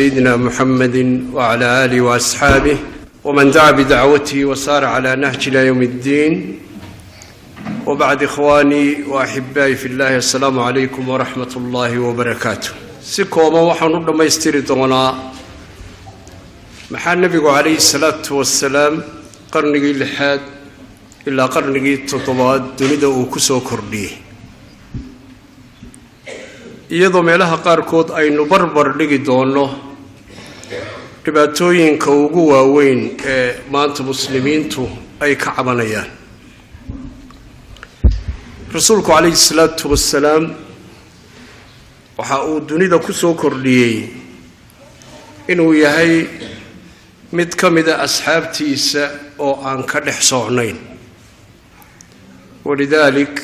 سيدنا محمد وعلى آله وأصحابه ومن دعا بدعوته وسار على نهج إلى يوم الدين وبعد إخواني وأحبائي في الله السلام عليكم ورحمة الله وبركاته سكوما وحن لما يستري دونا maxaa nebigu calayhi salaatu wasalaam qarnigii lixaad ilaa qarnigii toddobaad dunida uu ku soo kordhiyey iyadoo meelaha qaarkood aynu barbar dhigi doonno dhibaatooyinka ugu waaweyn ee maanta muslimiintu ay ka cabanayaan. Rasuulku calayhi salaatu wasalaam waxa uu dunida ku soo kordhiyey inuu yahay mid ka mida asxaabtiisa oo aan ka dhex socnayn. Walidaalik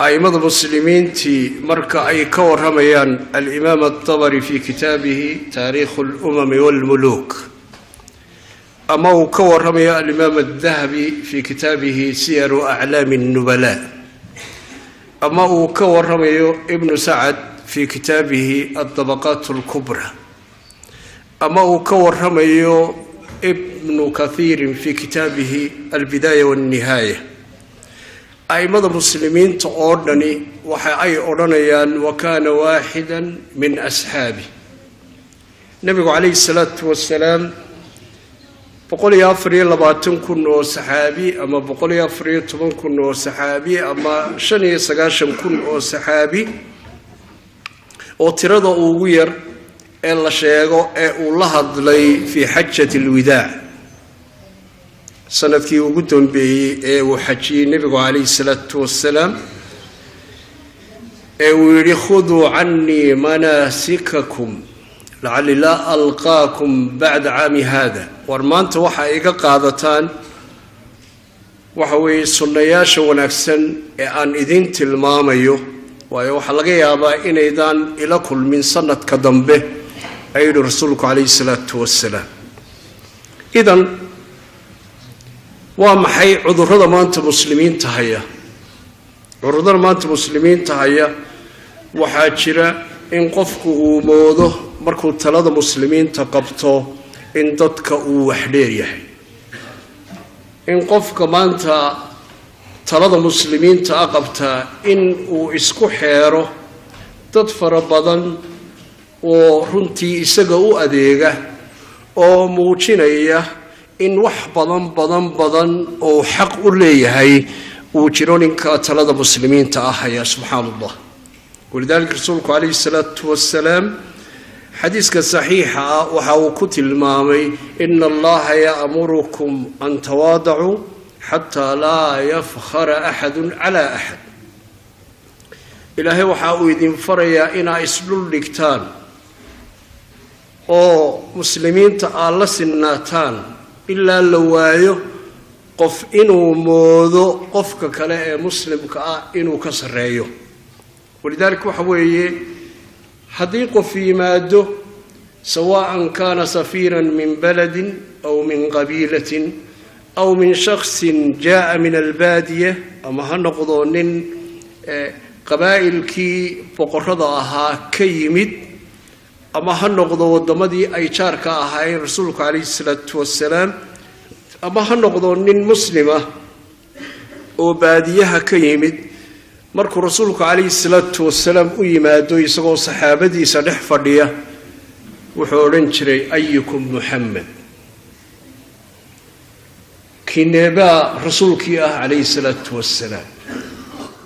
a'immada muslimiintii marka ay ka warramayaan alimaam adabari fi kitaabihi taariikhu alumami walmuluuk. Ama uu ka warramayo alimaam adahabi fi kitaabihi siyaru aclaami nnubala ama uu ka warramayo ibnu sacad fi kitaabihi adabaqaat alkubra ama uu ka waramayo ibnu kathiirin fi kitaabihi albidaaya walnihaaya a'immada muslimiinta oo dhani waxa ay odhanayaan wa kaana waaxida min asxaabi nebigu calayhi salaatu wasalaam boqol iyo afar iyo labaatan kun oo saxaabi ama boqol iyo afar iyo toban kun oo saxaabi ama shan iyo sagaashan kun oo saxaabi oo tirada ugu yar ee la sheego ee uu la hadlay fii xajati alwidaac sannadkii ugu dambeeyey ee uu xajiyey nebigu calayhi salaatu wasalaam ee uu yidhi khuduu cannii manaasikakum lacalli laa alqaakum bacda caami haada. War maanta waxa iga qaadataan waxa weeye sunnayaasha wanaagsan ee aan idin tilmaamayo waayo waxaa laga yaabaa inaydaan ila kulmin sanadka dambe ayuu yihi rasuulku calayhi salaatu wasalaam idan waa maxay cudurrada maanta muslimiinta haya cudurrada maanta muslimiinta haya waxaa jira in qofku uu moodo markuu talada muslimiinta qabto in dadka uu waxdheer yahay. In qofka maanta talada muslimiinta a qabtaa in uu isku xeero dad fara badan oo runtii isaga u adeega oo muujinaya in wax badan badan badan oo xaq u leeyahay uu jiro ninka talada muslimiinta ah haya subxaan allah walidaalika rasuulku calayhi salaatu wasalaam xadiiska saxiixa ah waxa uu ku tilmaamay ina allaha ya'murukum an tawaadacuu xataa laa yafkhara axadu cala axad ilaahay waxa uu idin farayaa inaa isdhul dhigtaan oo muslimiinta aad la sinnaataan ilaa la waayo qof inuu moodo qofka kale ee muslimka ah inuu ka sarreeyo. Walidaalika waxa weeye haddii qof yimaado sawaan kaana safiiran min baladin aw min qabiilatin aw min shaksin jaa min albaadiya ama ha noqdo nin qabaa'ilkii boqorada ahaa ka yimid ama ha noqdo waddamadii ay jaarka ahaayeen rasuulku calayhi salaatu wasalaam ama ha noqdo nin muslima oo baadiyaha ka yimid markuu rasuulku calayhi salaatu wasalaam u yimaado isagoo saxaabadiisa dhex fadhiya wuxuu odhan jiray ayukum muxamed kineebaa rasuulkii ah calayhi salaatu wasalaam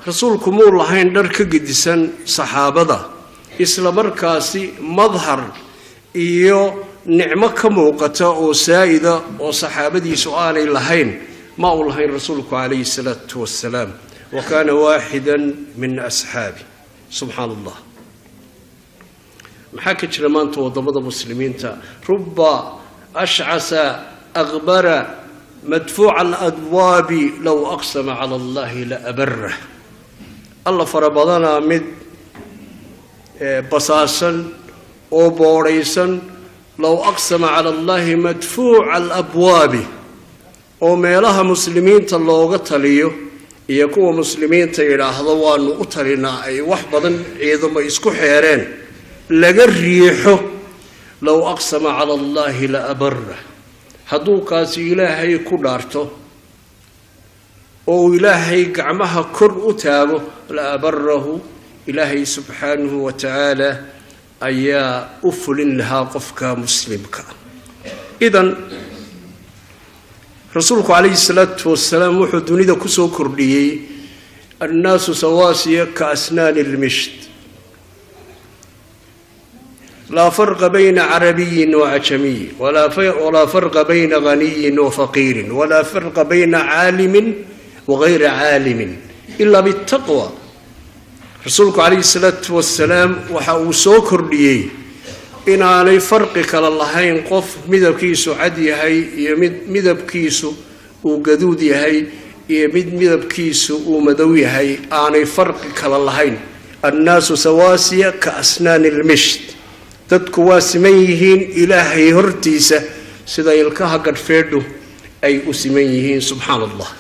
rasuulku muu lahayn dhar ka gedisan saxaabada isla markaasi madhar iyo nicmo ka muuqata oo saa'ida oo saxaabadiisu aanay lahayn ma uu lahayn rasuulku calayhi salaatu wasalaam wa kaana waaxida min asxaabi. Subxaan allah maxaa ka jira maanta waddamada muslimiinta? Ruba ashcasa aqbara madfuuca aladwaabi low aqsama cala allahi la abarah alla fara badanaa mid basaasan oo boodhaysan low aqsama cala allahi madfuuca alabwaabi oo meelaha muslimiinta looga taliyo iyo kuwa muslimiinta yidhaahdo waanu u talinaa ay wax badan ciidamo isku xeereen laga riixo low aqsama cala allahi la abarah hadduu kaasi ilaahay ku dhaarto oo uu ilaahay gacmaha kor u taago la abarahu ilaahay subxaanahu wa tacaala ayaa u fulin lahaa qofka muslimka. Idan rasuulku calayhi salaatu wasalaam wuxuu dunida ku soo kordhiyey annaasu sawaasiya ka asnaani lmisht laa farqa bayna carabiyin wacajamiy walaa farqa bayna ghaniyin wafaqiirin walaa farqa bayna caalimin wagayri caalimin ilaa bitaqwa rasuulku calayhi salaatu wasalaam waxa uu soo kordhiyey inaanay farqi kale lahayn qof midabkiisu cad yahay iyo mid midabkiisu uu gaduud yahay iyo mid midabkiisu uu madow yahay aanay farqi kale lahayn. Annaasu sawaasiya ka asnaani lmisht dadku waa siman yihiin ilaahay hortiisa sida ilkaha gadhfeedhu ay u siman yihiin subxaana allah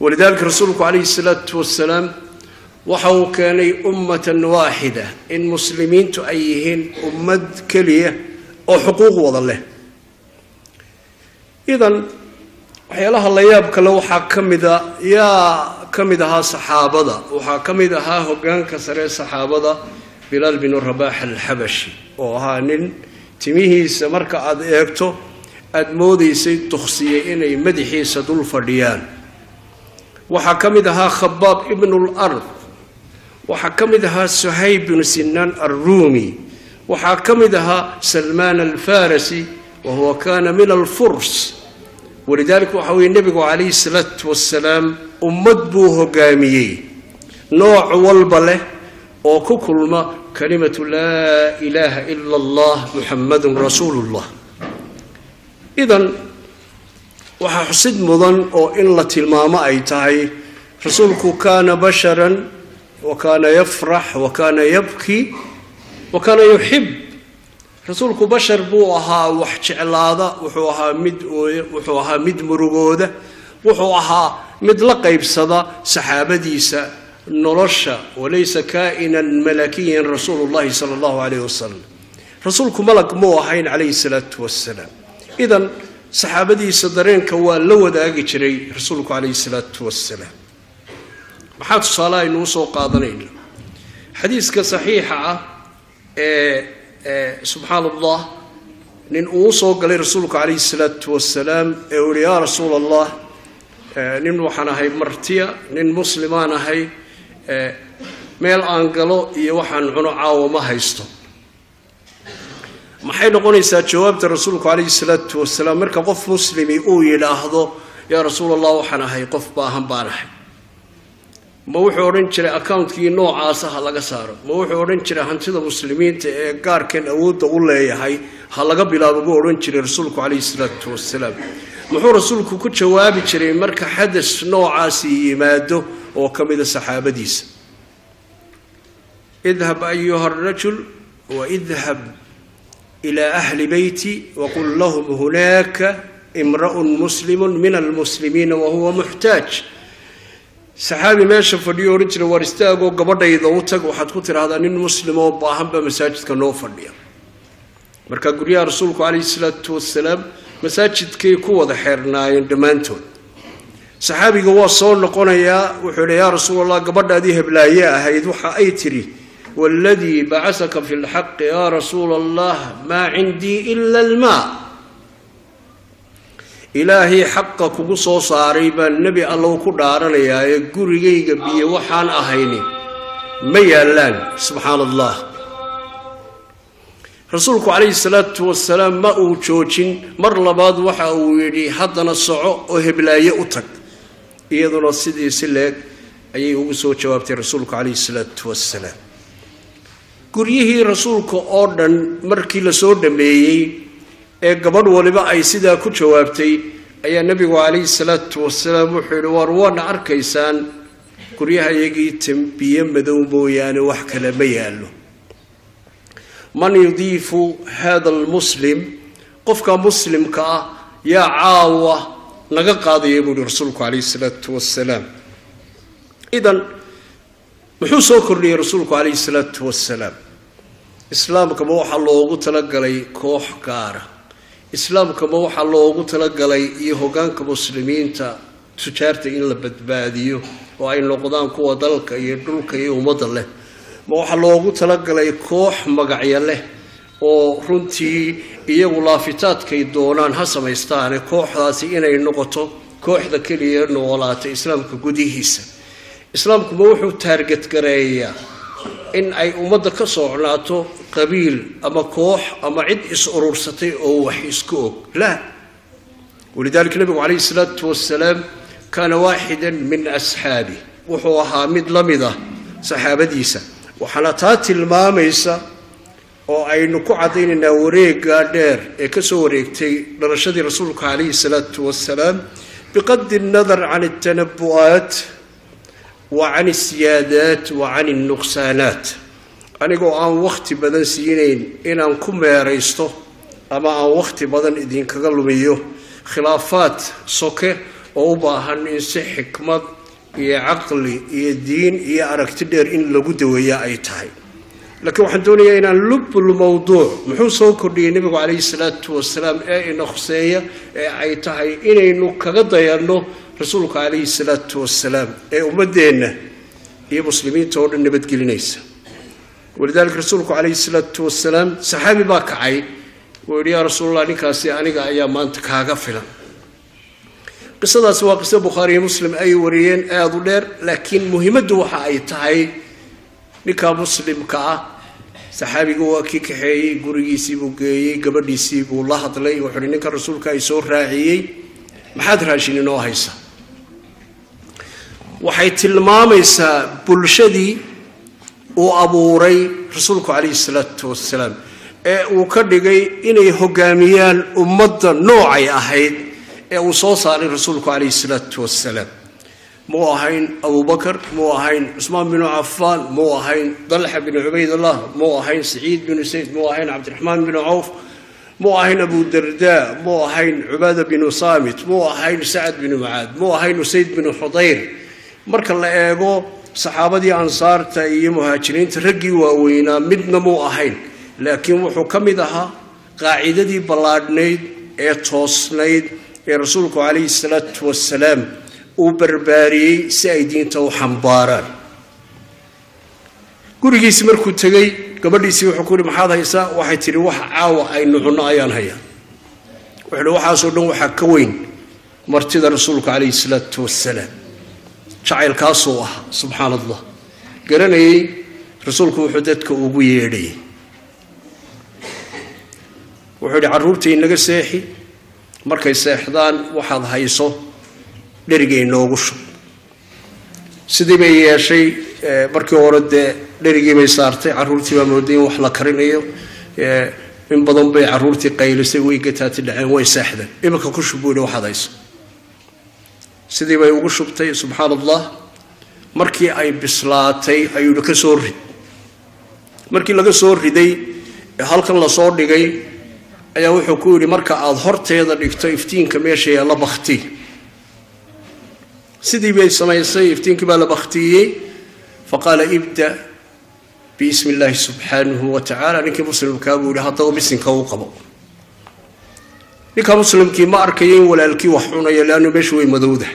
walidaalika rasuulku calayhi salaatu wasalaam waxa uu keenay ummatan waaxida in muslimiintu ay yihiin ummad keliya oo xuquuq wada leh. Idan waxyaalaha la yaab kale waxaa ka mida yaa ka mid ahaa saxaabada waxaa ka mid ahaa hogaanka sare saxaabada bilaal binu rabaax alxabashi oo ahaa nin timihiisa marka aada eegto aada moodaysay duksiyey inay madaxiisa dul fadhiyaan. Waxaa ka mid ahaa khabaab ibnu lard waxaa ka mid ahaa suhayb binu sinaan alruumi waxaa ka mid ahaa salmaan alfarasi wa huwa kana min alfurs. Walidaalika waxa weye nebigu calayhi salaatu wasalaam ummad buu hogaamiyey. Nooc walba leh oo ku kulma kalimatu laa ilaaha ila allah muxamadun rasuulu llah idan waxaa xusid mudan oo in la tilmaamo ay tahay rasuulku kaana basharan wa kaana yafrax wa kaana yabki wa kaana yuxib rasuulku bashar buu ahaa wax jeclaada wuxuu ahaa mid ooya wuxuu ahaa mid murugooda wuxuu ahaa mid la qaybsada saxaabadiisa nolosha walaysa kaa'inan malakiyan rasuulu llahi sala allahu calayh wasalam rasuulku malag muu ahayn calayhi salaatu wasalaam idan saxaabadiisa dareenka waa la wadaagi jiray rasuulku calayhi salaatu wasalaam maxaa tusaale aynuu soo qaadanayna xadiiska saxiixa ah ee subxaan allah nin uu soo galay rasuulku calayhi salaatu wasalaam ee uu yihi yaa rasuul allah nin waxaan ahay martiya nin muslimaan ahay meel aan galo iyo waxaan cuno caawa ma haysto. Maxay noqonaysaa jawaabta rasuulku calayhi salaatu wasalaam marka qof muslimi uu yidhaahdo yaa rasuul allah waxaan ahay qof baahan baan ahay ma wuxuu odhan jiray accountkii noocaasa ha laga saaro. Ma wuxuu odhan jiray hantida muslimiinta ee gaarkan awoodda u leeyahay ha laga bilaabo buu odhan jiray rasuulku calayhi salaatu wasalaam muxuu rasuulku ku jawaabi jiray marka xadas noocaasi yimaado oo ka mida saxaabadiisa. Idhab ayuha arajul wa idhab ilaa ahli beyti waqul lahum hunaaka imra'un muslimun min almuslimiina wahuwa muxtaaj saxaabi meesha fadhiyo odhan jira waar istaagoo gabadhayda u tag waxaad ku tidhaahdaa nin muslim oo baahanba masaajidka noo fadhiya. Marka guryaha rasuulku calayhi salaatu wasalaam masaajidkay ku wada xeernaayeen dhammaantood. Saxaabiga waa soo noqonayaa wuxuu yidhi yaa rasuul allah gabadhaadii heblaaye ahayd waxa ay tidhi waaladii bacasaka fi lxaqi yaa rasuula allah maa cindii ila almaa ilaahay xaqa kugu soo saaray baan nebi allow ku dhaaranayaa ee gurigayga biyo waxaan ahayni ma yaallaan subxaana allah rasuulku calayhi salaatu wasalaam ma uu joojin mar labaad waxa uu yidhi haddana soco oo heblaaye u tag. Iyaduna sidii si leeg ayay ugu soo jawaabtay rasuulku calayhi salaatu wasalaam guryihii rasuulka oo dhan markii la soo dhammeeyey ee gabadh waliba ay sidaa ku jawaabtay ayaa nebigu calayhi salaatu wasalaam wuxuu yidhi war waana arkaysaan guryaha iyagii biyo madow mooyaane wax kale ma yaallo. Man yudiifu hada almuslim qofka muslimka ah yaa caawa naga qaadaya buu yihi rasuulku calayhi salaatu wasalaam idan muxuu soo kordhiyey rasuulku calayhi salaatu wasalaam islaamkama waxaa loogu talagalay koox gaara islaamkama waxaa loogu talagalay iyo hogaanka muslimiinta tujaarta in la badbaadiyo oo ay noqdaan kuwa dalka iyo dhulka iyo ummadda leh. Ma waxaa loogu talagalay koox magacyo leh oo runtii iyagu laafitaadkay doonaan ha samaystaane kooxdaasi inay noqoto kooxda keliya noolaata islaamka gudihiisa. Islaamkuma wuxuu taargetgareeyaa in ay ummadda ka socnaato qabiil ama koox ama cid is urursatay oo wax isku og. Laa walidaalika nabigu calayhi salaatu wasalaam kaana waaxidan min asxaabi wuxuu ahaa mid la mid ah saxaabadiisa. Waxaana taa tilmaamaysa oo aynu ku caddaynaynaa wareeggaa dheer ee ka soo wareegtay dhalashadii rasuulka calayhi salaatu wasalaam biqadi nadar can altanabu'aat wa can alsiyaadaat wa can alnuqsaanaat anigoo aan wakhti badan siinayn inaan ku meeraysto ama aan wakhti badan idinkaga lumiyo khilaafaad soke oo u baahan in si xikmad iyo caqli iyo diin iyo aragti dheer in lagu daweeya ay tahay laakiin waxaan doonayaa inaan lubbul mawduuc muxuu soo kordhiyey nebigu calayhi salaatu wasalaam ee ina khuseeya ee ay tahay inaynu kaga dayanno rasuulka calayhi salaatu wasalaam ee ummaddeenna iyo muslimiinta oo dhan nabadgelinaysa walidaalika rasuulku calayhi salaatu wasalaam saxaabi baa kacay. Wuu yidhi yaa rasuulallah ninkaasi aniga ayaa maanta kaaga filan. Qisadaasi waa qiso bukhaariyo muslim ay wariyeen aada u dheer laakiin muhimaddu waxa ay tahay ninka muslimka ah saxaabigu waa kii kaxeeyey gurigiisii buu geeyey gabadhiisii buu la hadlay wuxuu uhi ninka rasuulka ay soo raaciyey maxaad raashin inoo haysa? Waxay tilmaamaysaa bulshadii uu abuuray rasuulku calayhi salaatu wasalaam ee uu ka dhigay inay hogaamiyaan ummadda noocay ahayd ee uu soo saaray rasuulku calayhi salaatu wasalaam muu ahayn abubakar muu ahayn cusmaan binu cafaan muu ahayn dalxa binu cubaydallah muu ahayn saciid binu sayd muu ahayn cabdiraxmaan binu cawf muu ahayn abu darda muu ahayn cubaada binu saamit muu ahayn sacad binu macaad muu ahayn usayd binu xudayr marka la eego saxaabadii ansaarta iyo muhaajiriinta raggii waaweynaa midna muu ahayn. Laakiin wuxuu ka mid ahaa qaacidadii ballaadhnayd ee toosnayd ee rasuulku calayhi salaatu wasalaam uu barbaariyey si ay diinta u xambaaraan. Gurigiisii markuu tegey gabadhiisii wuxuu ku yihi maxaad haysaa? Waxay tidhi wax caawa aynu cunno ayaan hayaa. Wuxuu hi waxaasoo dhan waxaa ka weyn martida rasuulka calayhi salaatu wasalaam jacaylkaasuu ah subxaan allah garanayey rasuulku wuxuu dadka ugu yeedhayay wuxuu yidhi carruurta inaga seexi markay seexdaan waxaad hayso dheriga inoogu shub. Sidii bay yeeshay markii hore dee dherigii bay saartay carruurtii baa mooday in wax la karinayo. In badan bay carruurtii qaylisay way gataati dhaceen way seexdeen. Iminka ku shub buu yidhi waxaad hayso sidii bay ugu shubtay subxaan allah markii ay bislaatay ayuu yihi ka soo rid markii laga soo riday halkan la soo dhigay ayaa wuxuu ku yidhi marka aada horteeda dhigto iftiinka meesha yaalla bakti sidii bay samaysay iftiinkii baa la baktiyey faqaala ibda biismi illaahi subxaanahu wa tacala ninkii muslimkaa buu yihi haddaba bisinka u qabo. Ninka muslimkii ma arkayo in walaalkii wax cunayo leannu meeshu way madowda.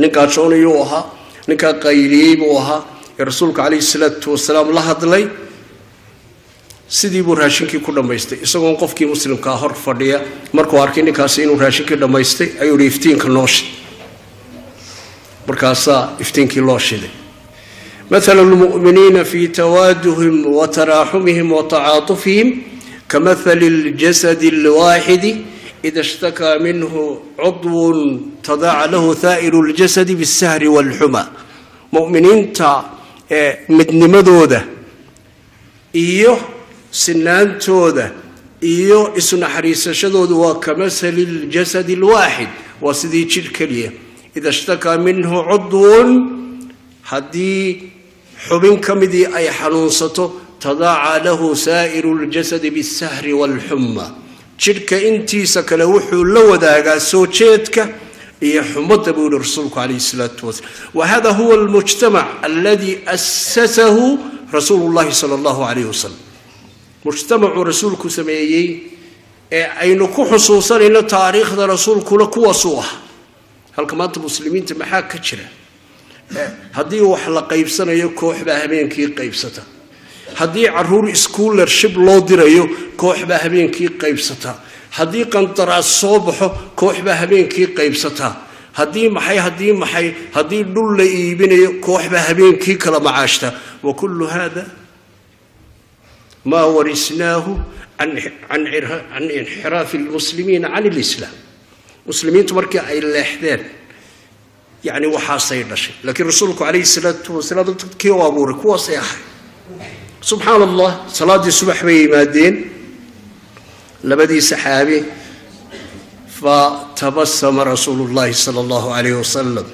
Nin gaajoonayuu ahaa ninkaa qayliyey buu ahaa. Ee rasuulka calayhi salaatu wasalaam la hadlay. Sidii buu raashinkii ku dhammaystay. Isagoon qofkii muslimkaa hor fadhiya markuu arkay ninkaasi inuu raashinkii dhammaystay ayuu yihi iftiinka noo shid markaasaa iftiinkii loo shiday مثل المؤمنين في توادهم وتراحمهم وتعاطفهم كمثل الجسد الواحد إذا اشتكى منه عضو تضاع له ثائر الجسد بالسهر والحمى مؤمنين تا مدنمدوده iyo sinaantooda iyo isnaxariisashadooda waa kamasali ljasadi alwaaxid waa sidii jidh keliya ida ishtakaa minhu cudwun haddii xubin ka midii ay xanuunsato tadaaca lahu saa'iru ljasadi bisahri waalxumma jidhka intiisa kale wuxuu la wadaagaa soo jeedka iyo xumadda buu yihi rasuulku calayhi salaatu wasalam wahada huwa almujtamac aladi asasahu rasuulu llahi sala allahu calayh wasalam mujtamacuu rasuulku sameeyey ee aynu ku xusuusanayno taariikhda rasuulkuna kuwaasuu ah halka maanta muslimiinta maxaa ka jira? Haddii wax la qaybsanayo koox baa habeenkii qaybsata. Haddii carruur schoolarship loo dirayo koox baa habeenkii qaybsata. Haddii qandaraas soo baxo koox baa habeenkii qaybsata. Haddii maxay haddii maxay haddii dhul la iibinayo koox baa habeenkii kala macaashta. Wa kullu hada maa warisnaahu can inxiraafi lmuslimiina can lislaam muslimiintu markii ay leexdeen yani waxaasay dhashay. Laakiin rasuulku calayhi salaatu wasalaam dadkii u abuuray kuwaasay ahay. Subxaan allah salaaddii subax bay yimaadeen. Labadii saxaabi fatabasama rasuulu llahi sala allahu calayh wasalam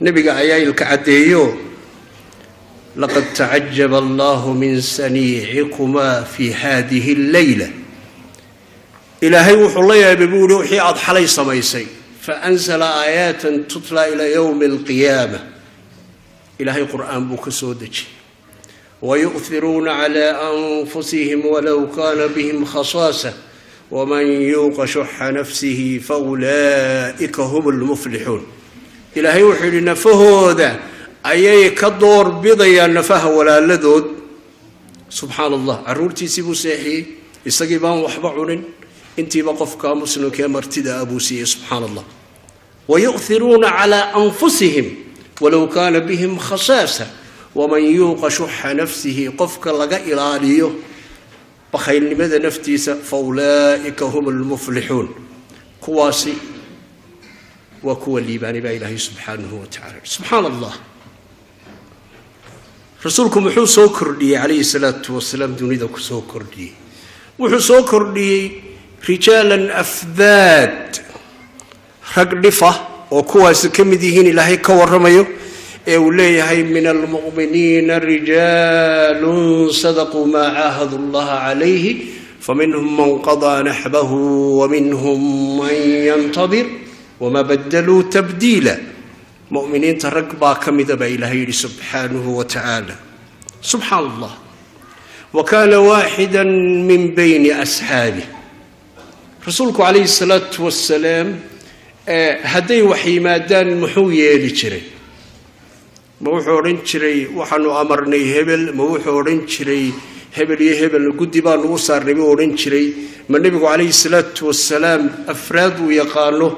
nebiga ayaa ilka caddeeyo laqad tacajaba allahu min saniicikumaa fi hadihi alleyla ilaahay wuxuu la yaabay buu yihi wixii aada xalay samaysay. Faanzla aayaatan tutla ilaa yowmi alqiyaama ilaahay qur'aan buu ka soo dejiyey wayu'hiruuna cala anfusihim walow kana bihim khasaasa. Waman yuuqa shuxa nafsihi faulaa'ika hum lmuflixuun ilaahay wuxuu yidhi nafahooda ayay ka door bidayaan nafaha walaaladood. Subxaan allah caruurtiisii buu seexiyey isagii baan waxba cunin intiiba qofka muslimkaee martida abuu siiyey subxaan allah wayu'iruuna calaa anfusihim walow kaana bihim khasaasa waman yuuqa shuxa nafsihi qofka laga ilaaliyo bakhaylnimada naftiisa fa ulaa'ika hum lmuflixuun kuwaasi waa kuwa liibaanay baa ilaahay subxaanahu wa tacala subxaan allah rasuulku muxuu soo kordhiyey calayhi salaatu wasalaam dunida ku soo kordhiyey. Wuxuu soo kordhiyey rijaalan afdaad rag dhifa oo kuwaasi ka mid yihiin ilaahay ka warramayo ee uu leeyahay min almu'miniina rijaalun sadaquu maa caahadu llaha calayhi faminhum man qadaa naxbahu waminhum man yantadir wama badaluu tabdiila muminiinta rag baa ka mida baa ilaahay yidhi subxaanahu wa tacaala subxaan allah wa kaana waaxida min bayni asxaabih rasuulku calayhi salaatu wasalaam hadday wax yimaadaan muxuu yeeli jiray? Ma wuxuu odhan jiray waxaanu amarnay hebel. Ma wuxuu odhan jiray hebel iyo hebel guddi baanu u saarnay buu odhan jiray. Ma nebigu calayhi salaatu wasalaam afraad uu yaqaano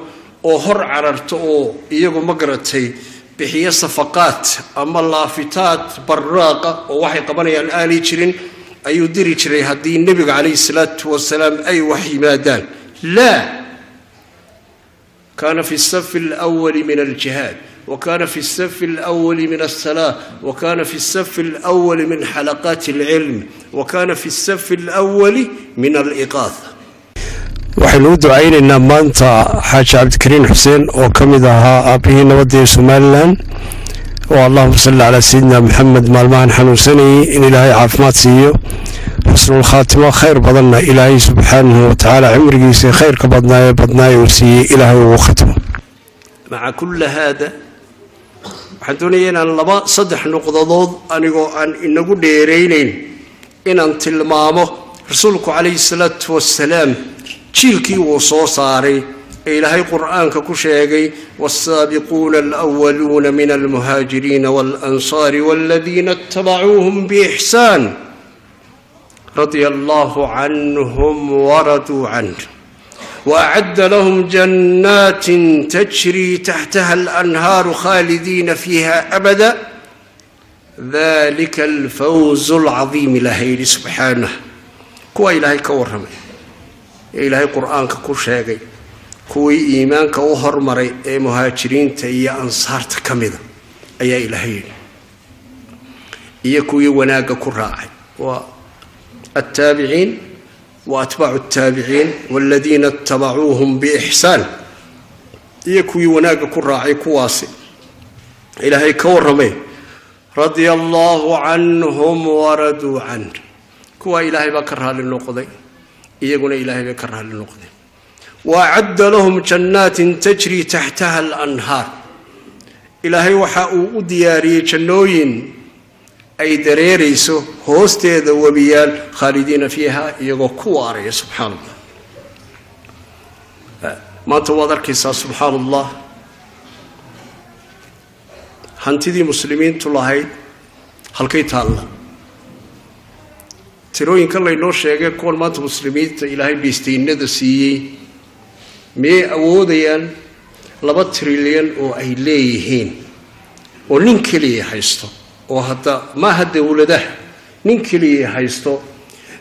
oo hor cararto oo iyagu ma garatay bixiyo safaqaad ama laafitaad baraaqa oo waxay qabanayaan aanay jirin ayuu diri jiray haddii nebiga calayhi salaatu wasalaam ay wax yimaadaan laa kaana fi safi alwali min aljihaad وكان في السف الأول من الصلاة وكان في السف الأول من حلقات العلم وكان في السف الأول من الإغاثة waxaynu u ducaynaynaa maanta xaaji cabdikariin xuseen oo ka mid ahaa aabbihii nabadda ee somalilan oo allahuma salli calaa sayidina maxamed maalmahan xanuunsanayay in ilaahay caafimaad siiyo xusnul khaatimo khayr badanna ilaahay subxaanahu watacaala cimrigiisa khayrka badnaaye badnaaye uu siiyey ilaahay ugu khatimo maca kulla haada waxaan doonaya inaan laba saddex nuqdadood anigoo aan inagu dheeraynayn inaan tilmaamo rasuulku calayhi salaatu wasalaam jiilkii uu soo saaray ee ilaahay qur'aanka ku sheegay waasaabiquuna alwaluuna min almuhaajiriina waalansaari waladiina ittabacuuhum biixsaan radia allahu canhum waraduu canh waacadda lahum janaatin tajrii taxtaha alanhaaru khaalidiina fiiha abada. Dalika alfawz alcadiim ilaaha yidhi subxaanah kuwa ilaahay ka warramay ee ilaahay qur'aanka ku sheegay kuwii iimaanka u hormaray ee muhaajiriinta iyo ansaarta ka mida ayaa ilaahay iyo kuwii wanaagga ku raacay. والتابعين وأتباع التابعين والذين اتبعوهم بإحسان يكوي وناق كراعي كواسي إلهي كورمي رضي الله عنهم وردوا عنه كوا إلهي بكرها للنقضي إيقنا إلهي بكرها للنقضي وأعد لهم جنات تجري تحتها الأنهار إلهي وحاء دياري جنوين ay dareerayso hoosteeda webiyaal khaalidiina fiiha iyagoo ku waaraya subxaana allah maanta waad arkaysaa subxaana allah hantidii muslimiintu lahayd halkay taalla. Tirooyinkan laynoo sheegay kuwan maanta muslimiinta ilaahay biistaynada siiyey miyay awoodayaan laba trilyan oo ay leeyihiin oo nin keliya haysto oo hadda maaha dowladaha nin keliya haysto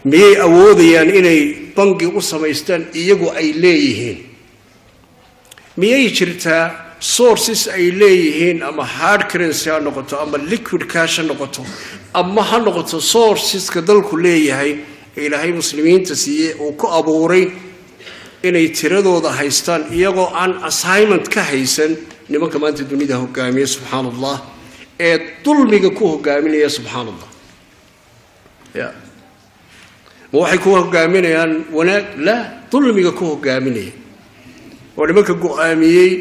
miyay awoodayaan inay bangi u samaystaan iyagu ay leeyihiin? Miyay jirtaa sources ay leeyihiin ama hard currency ha noqoto ama liquid cash ha noqoto ama ha noqoto sourceska dalku leeyahay ee ilaahay muslimiinta siiyey uu ku abuuray inay tiradooda haystaan iyagoo aan assignment ka haysan nimanka maanta dunida hogaamiya subxaana allah ee dulmiga ku hogaaminaya subxaana allah ya. Ma waxay ku hogaaminayaan wanaag? La dulmiga ku hogaaminaya oo nimanka go'aamiyey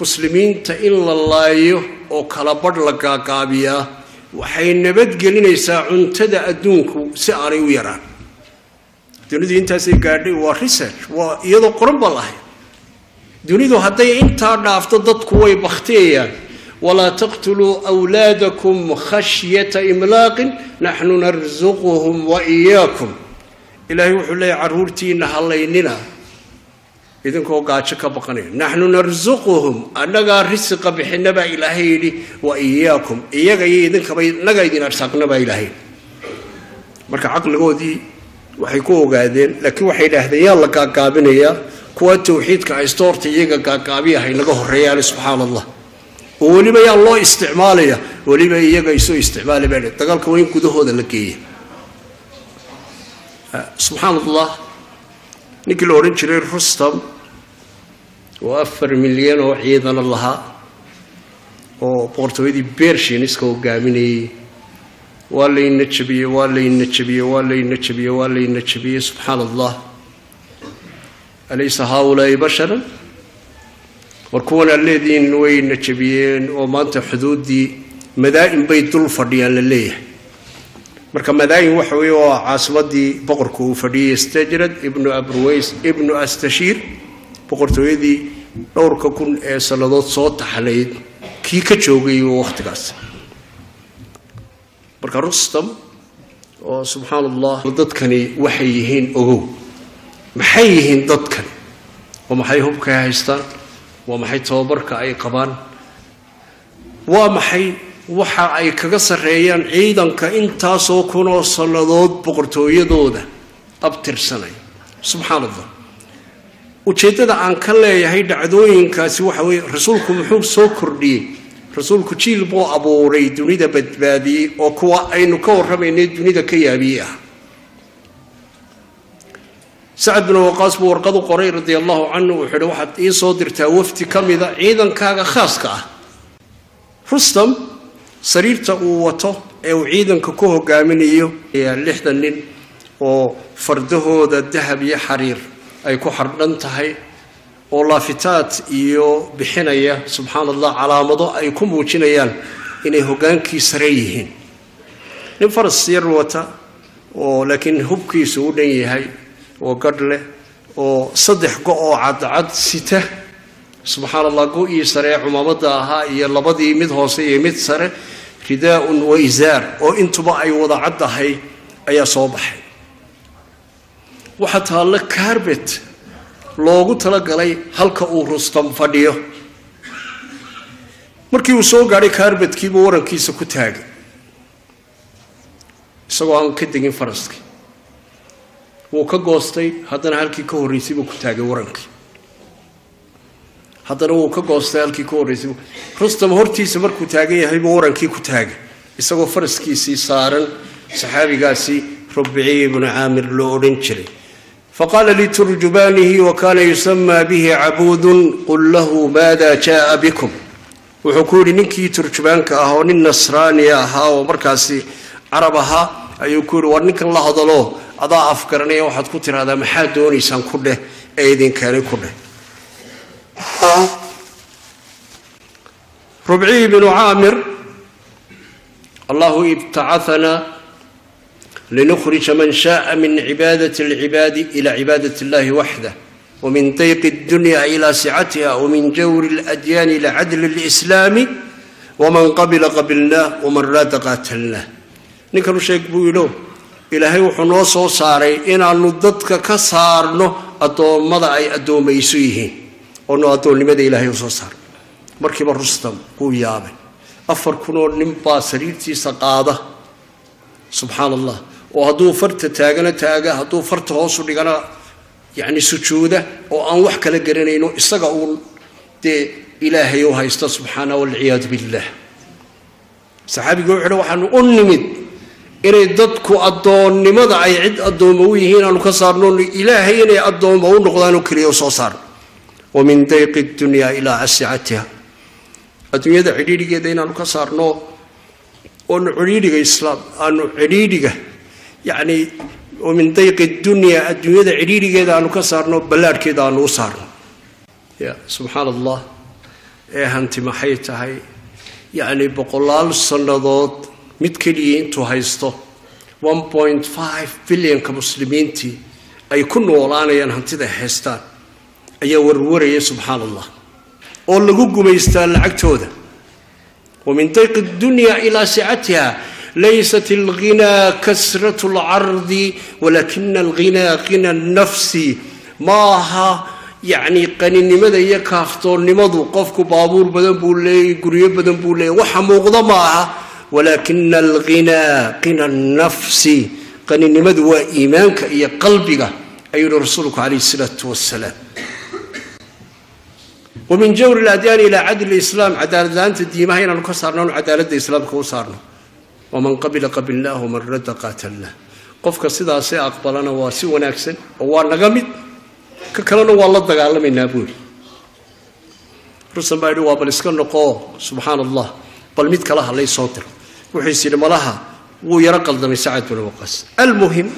muslimiinta in la laayo oo kala badh la gaagaabiyaa waxay nabadgelinaysaa cuntada adduunku si aanay u yaraan. Dunidu intaasay gaadhay waa research waa iyadoo qoran baa lahay dunidu hadday intaa dhaafto dadku way bakhtiyayaan walaa taqtuluu wlaadakum khashyata imlaaqin naxnu narsuquhum wa iyaakum ilaahay wuxuu leeyahy carruurtiina hallaynina idinkoo gaajo ka baqanaya naxnu narsuquhum annagaa risiqa bixina baa ilaahay yidhi wa iyaakum iyaga iyo idinkaba innaga idin arsaaqna baa ilaahay marka caqligoodii waxay ku ogaadeen laakiin waxay idhaahdeen yaa la gaagaabinayaa kuwa tawxiidka haysto horta iyaga gaagaabiya haynaga horeeyaan subxaana oo weliba yaa loo isticmaalaya. Weliba iyaga isoo isticmaali baa dagaalka waa in gudahooda la geeya subxaana allah ninkii la odhan jiray rustam oo afar milyan oo ciidana lahaa oo boqortooyadii bershianiska hogaaminayay waa layna jabiyey waa layna jabiyey waa layna jabiyey waa layna jabiyey. Subxaana allah alaysa haaulaai basharan war kuwan aad leedihiin wayna jabiyeen oo maanta xuduuddii madaa-in bay dul fadhiyaan la leeyahay. Marka madaa-in waxa weeye waa caasimadii boqorku uu fadhiyey stajrad ibnu abruways ibnu astashiir boqortooyadii dhowrka kun ee sannadood soo taxnayd kii ka joogay wakhtigaas marka rustam oo subxaan allah dadkani waxay yihiin ogow. Maxay yihiin dadkani waa maxay hubka ay haystaan waa maxay tababarka ay qabaan? Waa maxay waxa ay kaga sarreeyaan ciidanka intaasoo kunoo sannadood boqortooyadooda? Abtirsanay subxaan allah ujeeddada aan ka leeyahay dhacdooyinkaasi waxa weeye rasuulku muxuu soo kordhiyey. Rasuulku jiil buu abuuray dunida badbaadiyey oo kuwa aynu ka warramaynay dunida ka yaabiyey ah sacad binu waqaas buu warqad u qoray radia allahu canhu wuxuu ihi waxaad ii soo dirtaa wafdi ka mida ciidankaaga khaaska ah. Rustam sariirta uu wato ee uu ciidanka ku hogaaminayo lixdan nin oo fardahooda dahab iyo xariir ay ku xardhan tahay oo laafitaad iyo bixinaya subxaana allah calaamado ay ku muujinayaan inay hogaankii sare yihiin. Nin faras yar wata oo laakiin hubkiisu u dhan yahay oo gadh leh oo saddex go oo cadcad sita subxaana allah go-ii sare ee cumaamada ahaa iyo labadii mid hoose iyo mid sare ridaaun wa isaar oo intuba ay wada caddahay ayaa soo baxay. Waxaa taallo carbet loogu talagalay halka uu rustam fadhiyo. Markii uu soo gaadhay carbetkiibuu warankiisa ku taagay. Isagoo aan ka degin faraskii wuu ka goostay haddana halkii ka horraysay buu ku taagay warankii haddana wuu ka goostay halkii ka horraysay rustam hortiisa markuu taagan yahay buu warankii ku taagay. Isagoo faraskiisii saaran saxaabigaasi rubiciy ibnu caamir loo odhan jiray. Faqaala liturjubaanihi wa yusamaa bihi cabuudun qul lahu maada jaaa bikum. Wuxuu ku yidhi ninkii turjubaanka ah oo nin nasraani ahaa oo markaasi carab ahaa ayuu ku yidhi war ninkan la hadalo adaa afgaranaya waxaad ku tiraahdaa maxaa doonaysaan ku dheh ee idinkeeni ku dheh rubciyi binu caamir allahu ibtacaana linukhrija man shaءa min cibaadati اlcibaadi ila cibaadati اllahi waxdah ومن ضيق الدنيا إلى سعتها ومن جور الأديان إلى عدل الإسلام ومن قبل قبلناه ومن راد قاتلناه نكر شيء بويلو ilaahay wuxuu noo soo saaray inaanu dadka ka saarno addoommada ay addoomayso yihiin. Oonu addoonnimada ilaahay u soo saarno markiiba rustam wuu yaabay. Afar kunoo nin baa sariirtiisa qaada. Subxaan allah oo hadduu farta taagana taaga hadduu farta hoosu dhigana yacni sujuuda oo aan wax kala garanayno isaga uun dee ilaahay u haysta subxaana walciyaadu billah. Saxaabiga wuxu uhi waxaanu u nimid inay dadku addoonnimada ay cid addoommo u yihiin aanu ka saarno ilaahay inay addoommo u noqdaanoo keliya soo saarno wa min dayqi dunya ilaa asicatiha adduunyada cidhiidhigeeda inaanu ka saarno oonu cidhiidhiga islaam aanu cidhiidhiga yacni wa min dayqi dunya adduunyada cidhiidhigeeda aanu ka saarno ballaadhkeeda aanu u saarno. Ya subxaan allah ee hanti maxay tahay? Yacni boqolaal sannadood mid keliya intuu haysto one point five bilyanka muslimiintii ay ku noolaanayaan hantida haystaan ayaa warwaraya subxaan allah oo lagu gumaystaa lacagtooda. Wa min dayqi dunya ilaa sicatiha laysat alghinaa kasrat alcardi walakina alghinaa hina nafsi maaha yacni qaninimada iyo kaaftoonnimadu qofku baabuur badan buu leeyay guryo badan buu leeyay waxa muuqda ma aha walaakina alghinaa qina nafsi qaninimadu waa iimaanka iyo qalbiga ayuu yihi rasuulku calayhi isalaatu wasalaam wa min jawri ladyaani ilaa cadli islaam cadaaladla-aanta diimaha inaanu ka saarno anu cadaaladda islaamka u saarno. Waman qabila qabilnaahu man radda qaatalnah qofka sidaasee aqbalana waa si wanaagsan oo waa naga mid ka kalena waa la dagaalamaynaa buuri rusan baa yidhi waa bal iska noqoo subxaan allah bal mid kala hadlay soo diro wuxuus yidhi malaha wuu yaro qaldamay sacad bin waqas. Almuhim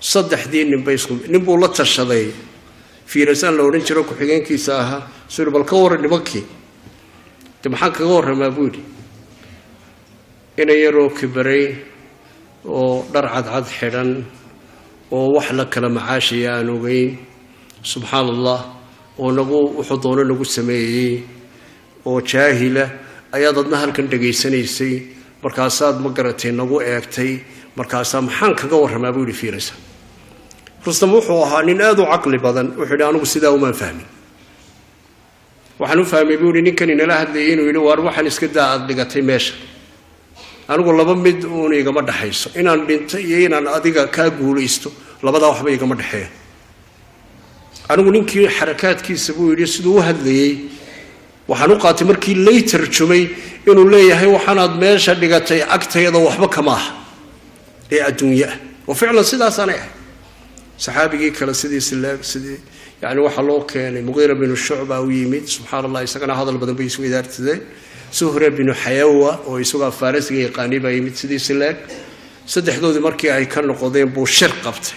saddexdii ninbay isku nin buu la tashaday. Fiirasaan la odhan jiro ku-xigeenkiisa ahaa suu bal ka warran nimankii. De maxaan kaga warramaa buu yidhi ina yaroo kibaray oo dhar cadcad xidhan oo wax la kala macaashaya aan ogeyn subxaan allah oo nagu wuxuu doono nagu sameeyey oo jaahila ayaad adna halkan dhegaysanaysay markaasaad ma garatay nagu eegtay markaasaa maxaan kaga warramaa buu yidhi fiirasa rustam wuxuu ahaa nin aada u caqli badan wuxuu yidhi anigu sidaa umaan fahmin. Waxaan u fahmay buu yidhi ninkan inala hadlayay inuu yidhi waar waxaan iska daa aada dhigatay meesha. Anigu laba mid uun igama dhexayso. Inaan dhinto iyo inaan adiga kaa guulaysto labadaa waxba igama dhexeeya. Anigu ninkii xarakaadkiisa buu yidhi siduu u hadlayey waxaan u qaatay markii lay tarjumay inuu leeyahay waxaanaad meesha dhigatay agtayada waxba kama aha. Ee adduunye ah. Oo ficlan sidaasaanay ahay. Saxaabigii kale sidiisi leeg sidii yani waxaa loo keenay muqiira binu shucba u yimid. Subxaan allah isagana hadal badan bay isweydaartadeen suhre binu xayawa oo isagoo afaarasiga yaqaani baa yimid sidiisi leeg saddexdoodii markii ay ka noqodeen buu shir qabtay.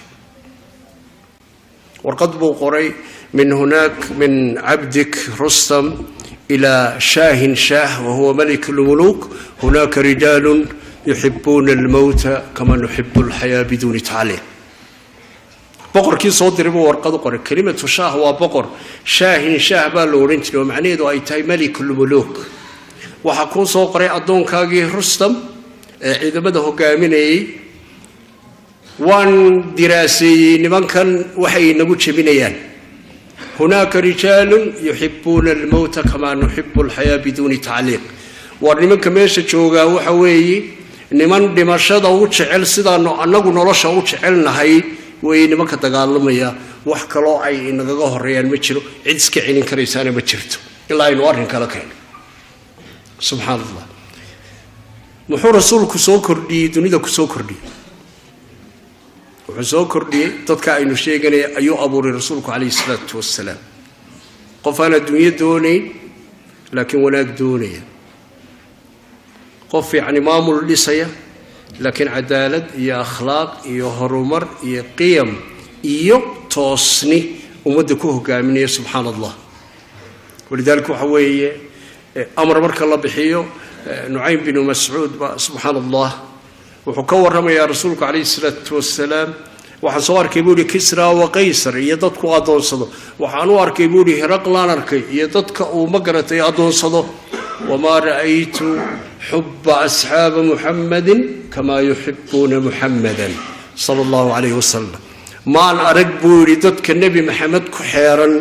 Warqad buu qoray min hunaak min cabdik rustam إلى شاه شاه وهو ملك الملوك هناك رجال يحبون الموت كما نحب الحياة بدون تعليم boqorkii soo diray buu warqad u qoray kelimatu shaah waa boqor shaahin shaah baa la odhan jiray oo macnaheedu ay tahay melikulmuluuk waxaa kuu soo qoray addoonkaagii rustam ee ciidamada hogaaminayay waan diraaseeyey nimankan waxay nagu jebinayaan hunaaka rijaalun yuxibuuna almowta kamaa nuxibu alxayaa biduuni tacliiq waar nimanka meesha joogaa waxa weeye niman dhimashada u jecel sidaanu annagu nolosha u jecelnahay weeye nimanka dagaalamaya wax kaloo ay inagaga horeeyaan ma jiro cid iska celin karaysaana ma jirto ilaa aynu arrin kala keeno subxaan allah muxuu rasuulku soo kordhiyey dunida ku soo kordhiyey wuxuu soo kordhiyey dadka aynu sheeganaya ayuu abuuray rasuulku calayhi salaatu wasalaam qof aan adduunyo doonayn laakiin wanaag doonaya. Qof yacni maamul dhisaya laakiin cadaalad iyo akhlaaq iyo horumar iyo qiyam iyo toosni ummadda ku hogaaminaya subxaana allah walidaalika waxa weeye amar marka la bixiyo nucaym binu mascuud ba subxaan allah wuxuu ka warramayaa rasuulku calayhi salaatu wasalaam waxaan soo arkay buu ihi kisra wa qaysar iyo dadku addoonsado waxaan u arkay buu ihi heraqlaan arkay iyo dadka uu ma garatay addoonsado wamaa ra'aytu xuba asxaaba muxammadin kamaa yuxibuuna muxammadan sala allahu calayhi wasalam maan arag buu yidhi dadka nebi maxamed ku xeeran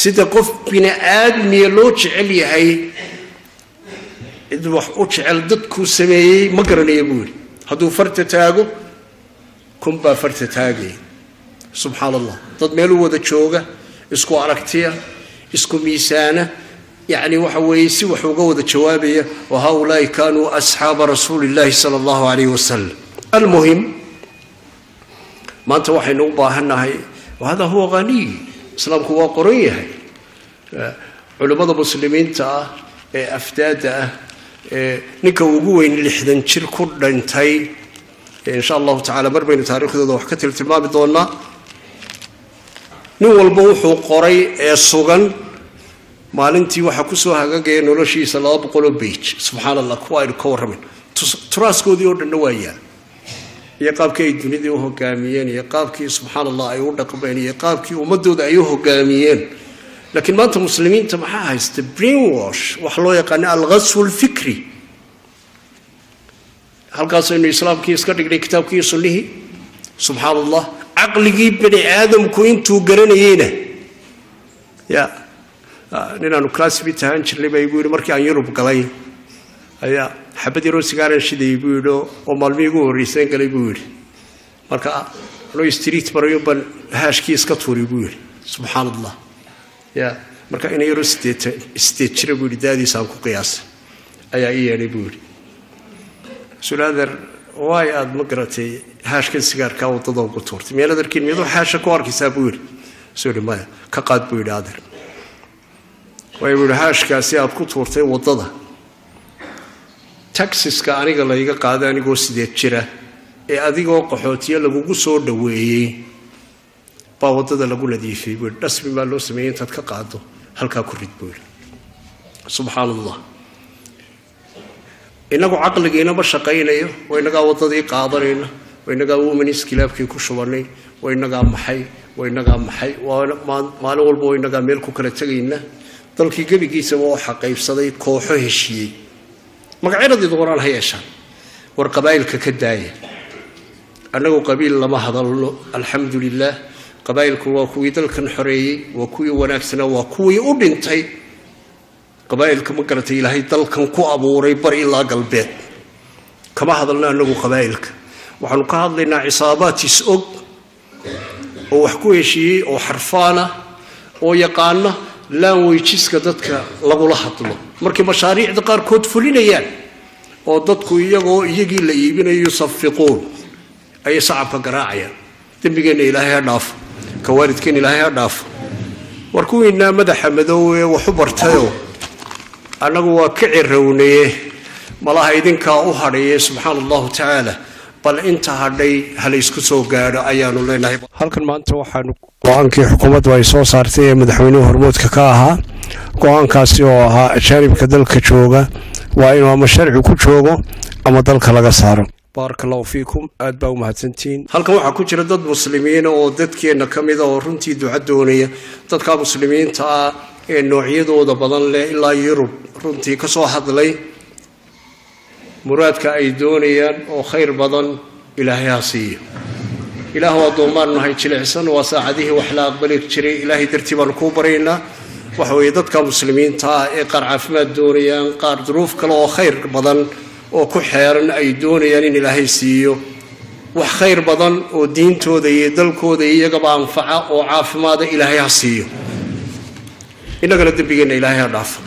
sida qof bini aadmiya loo jecel yahay cid wax u jecel dadkuu sameeyey ma garanaya buu yidhi hadduu farta taago kunbaa farta taagaya subxaan allah dad meelu wada jooga isku aragtiya isku miisaana yacni waxa weeye si wax uga wada jawaabaya wa haulaai kaanuu asxaaba rasuuli illahi sala allahu calayhi wasalam almuhim maanta waxaynu u baahannahay wahada huwa haniy islaamku waa qoran yahay. Culimmada muslimiinta ah ee afdaada ah ninka ugu weyn lixdan jir ku dhintay insha allahu tacala mar baynu taariikhdooda wax ka tiltilmaami doonaa nin walba wuxuu qoray ee sugan. Maalintii waxaa ku soo hagagaya noloshiisa laba boqoloo bage subxaan allah kuwa aynu ka warramayn turaaskoodii oo dhanna waa yaal. Iyo qaabkii ay dunidii u hogaamiyeen iyo qaabkii subxaan allah ay u dhaqmeen iyo qaabkii ummadooda ay u hogaamiyeen laakiin maanta muslimiinta maxaa haysta? Brainwash waxa loo yaqaana alghaswu lfikri halkaasaynu islaamkii iska dhignay kitaabkii sunnihii. Subxaan allah caqligii bani aadamku intuu garanayeyna. Ya ninaanu classmit ahaan jirnay baa igu yidhi markii aan yurub galay. Ayaa xabad yaroo sigaaran shidayay buu yidhi oo maalmihii ugu horraysan galay buu yidhi. Marka anoo street marayo baan haashkii iska tuuray buu yidhi. Subxaan allah marka ina yaroo sideed jira buu yidhi daadiisa aan ku qiyaasay. Ayaa ii yeedhay buu yidhi. Sulaader waay aada ma garatay haashkan sigaarkaa waddada ugu tuurtay? Meel adarkiin miyadoo haasha ku arkaysaa buu yidhi. Suu maya ka qaad buu yidhi adeer waay buu yidhi haashkaasi aada ku tuurtay waddada taxiska aniga layga qaada anigoo sideed jira ee adigoo qaxootiyo lagugu soo dhoweeyey baa waddada lagu nadiifiyey buu yidhi dhasbin baa loo sameeyey intaad ka qaado halkaa ku rid buu subxaan allah inagu caqligiinama shaqaynayo waa inagaa waddadii qaadanayna waa inagaa womanis kilaabkii ku shubanay waa inagaa maxay waa inagaa maxay maalin walba waa inagaa meel ku kala tegayna dalkii gebigiisaba waxa qaybsaday kooxo heshiiyey magacyadadeedu qoraan ha yeeshaan war qabaa'ilka ka daaya annagu qabiil lama hadalno alxamdu lilah qabaa'ilku waa kuwii dalkan xoreeyey waa kuwii wanaagsanaa waa kuwii u dhintay. Qabaa'ilka ma garatay ilaahay dalkan ku abuuray bar ilaa galbeed. Kama hadalno annagu qabaa'ilka. Waxaanu ka hadlaynaa cisaabaat is-og oo wax ku heshiiyey oo xarfaana oo yaqaana laanweyjiska dadka lagula hadlo. Markay mashaariicda qaarkood fulinayaan oo dadku iyagoo iyagii la iibinayo yusafiquun ayay sacabka garaacayaan. Dembigeenna ilaahay ha dhaafo ka waalidkeen ilaahay ha dhaafo. War kuwiinaa madaxa madoowe waxu bartayoo annagu waa ka cirowneye malaha idinkaa u hadhaye subxaana allahu tacaala. Bal inta hadhay halaysku soo gaadho ayaanu leenahay. Halkan maanta waxaanu go'aankii xukuumaddu ay soo saartay ee madaxweynuhu hormoodka ka ahaa. Go'aankaasi oo ahaa ajaanibka dalka jooga waa inuu ama sharci ku joogo ama dalka laga saaro baaraka allahu fiikum. Aad baa u mahadsantihiin halkan waxaa ku jira dad muslimiina oo dadkeenna ka mida oo runtii duca doonaya. Dadka muslimiinta ah ee noocyadooda badan leh ilaa yurub runtii ka soo hadlay muraadka ay doonayaan oo khayr badan ilaahay ha siiyo. Ilaahu addoommaan nahay jilicsan waa saacadihii wax la aqbali jiray. Ilaahay dartii baanu kuu baryaynaa. Waxa weeye dadka muslimiinta ah ee qaar caafimaad doonayaan qaar duruuf kale oo khayr badan oo ku xeeran ay doonayaan in ilaahay siiyo. Wax khayr badan oo diintooda iyo dalkooda iyagaba anfaca oo caafimaada ilaahay ha siiyo. Innagana dembigeenna ilaahay ha dhaafo